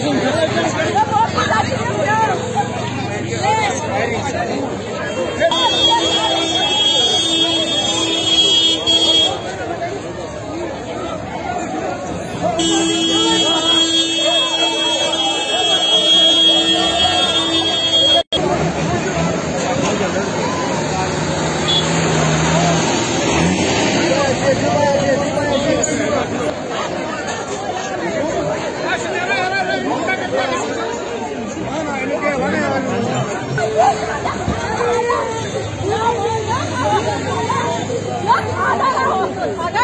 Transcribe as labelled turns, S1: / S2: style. S1: Eu vou cuidar de minha criança. Gente.
S2: 好的。